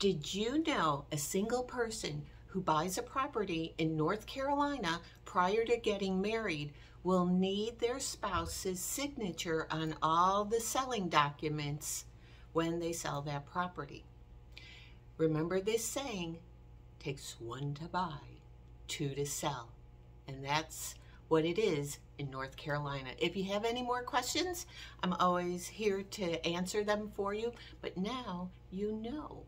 Did you know a single person who buys a property in North Carolina prior to getting married will need their spouse's signature on all the selling documents when they sell that property? Remember this saying, takes one to buy, two to sell. And that's what it is in North Carolina. If you have any more questions, I'm always here to answer them for you. But now you know.